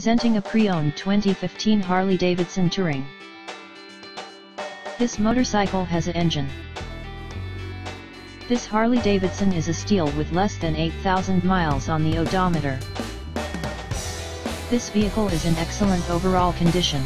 Presenting a pre-owned 2015 Harley-Davidson Touring. This motorcycle has an engine. This Harley-Davidson is a steal with less than 8,000 miles on the odometer. This vehicle is in excellent overall condition.